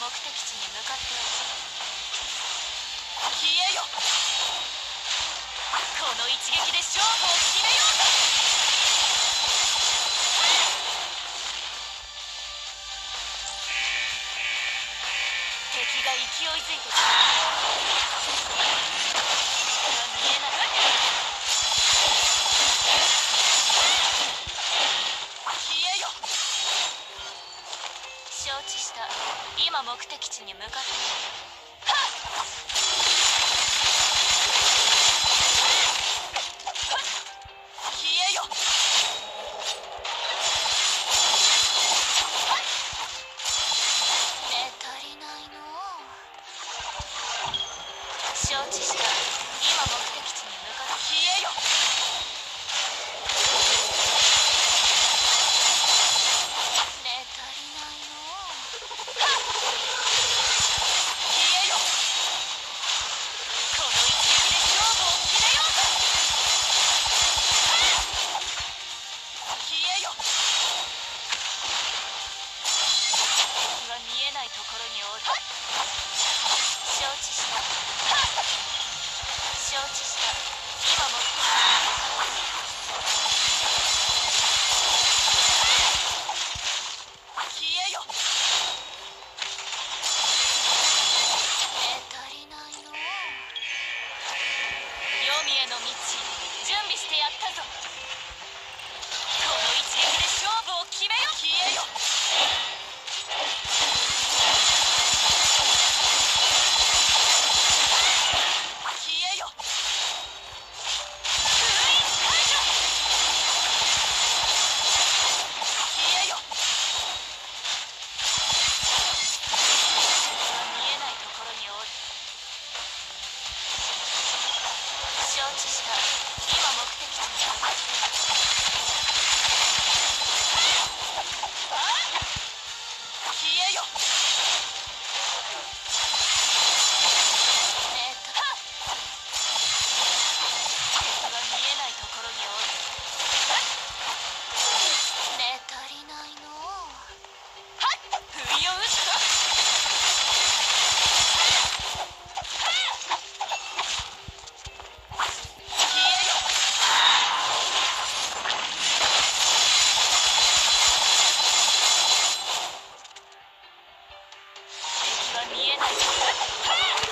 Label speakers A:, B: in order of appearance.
A: 目的地に向かって
B: 消えよ
A: この一撃で勝負を決めようぜ敵が勢いづいてきた。承知した。今目的地に向かって。いるいところにおる。承知した。承知した。今
B: もよ。
A: 你也得去。